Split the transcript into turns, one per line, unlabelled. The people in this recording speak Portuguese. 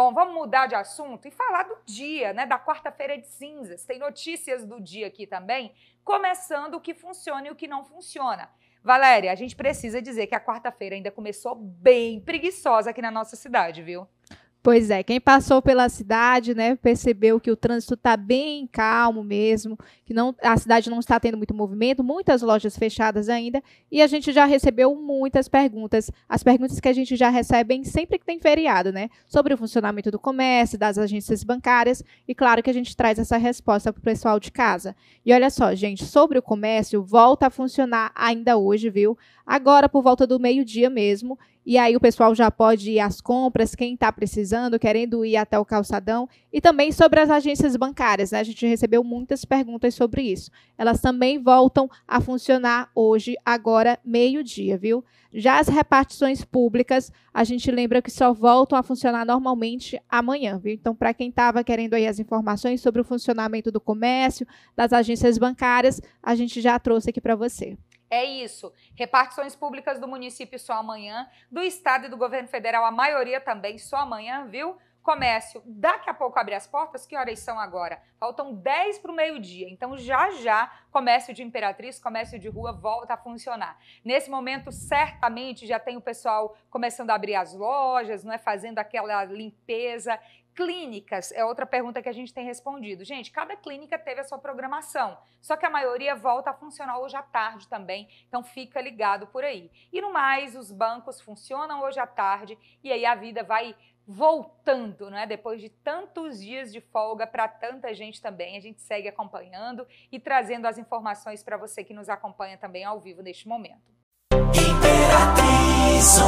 Bom, vamos mudar de assunto e falar do dia, né? Da quarta-feira de cinzas. Tem notícias do dia aqui também, começando o que funciona e o que não funciona. Valéria, a gente precisa dizer que a quarta-feira ainda começou bem preguiçosa aqui na nossa cidade, viu?
Pois é, quem passou pela cidade, né, percebeu que o trânsito está bem calmo mesmo, que não, a cidade não está tendo muito movimento, muitas lojas fechadas ainda, e a gente já recebeu muitas perguntas, as perguntas que a gente já recebe sempre que tem feriado, né, sobre o funcionamento do comércio, das agências bancárias, e claro que a gente traz essa resposta para o pessoal de casa. E olha só, gente, sobre o comércio, volta a funcionar ainda hoje, viu? Agora por volta do meio-dia mesmo, e aí o pessoal já pode ir às compras, quem está precisando, querendo ir até o calçadão. E também sobre as agências bancárias, né? A gente recebeu muitas perguntas sobre isso. Elas também voltam a funcionar hoje, agora, meio-dia, viu? Já as repartições públicas, a gente lembra que só voltam a funcionar normalmente amanhã, viu? Então, para quem estava querendo aí as informações sobre o funcionamento do comércio, das agências bancárias, a gente já trouxe aqui para você.
É isso. Repartições públicas do município só amanhã, do estado e do governo federal, a maioria também só amanhã, viu? Comércio, daqui a pouco abre as portas. Que horas são agora? Faltam 10 para o meio-dia. Então, já já, comércio de Imperatriz, comércio de rua volta a funcionar. Nesse momento, certamente já tem o pessoal começando a abrir as lojas, não é? Fazendo aquela limpeza Clínicas é outra pergunta que a gente tem respondido. Gente, cada clínica teve a sua programação, só que a maioria volta a funcionar hoje à tarde também, então fica ligado por aí. E no mais, os bancos funcionam hoje à tarde e aí a vida vai voltando, né? Depois de tantos dias de folga para tanta gente também, a gente segue acompanhando e trazendo as informações para você que nos acompanha também ao vivo neste momento. Imperatriz.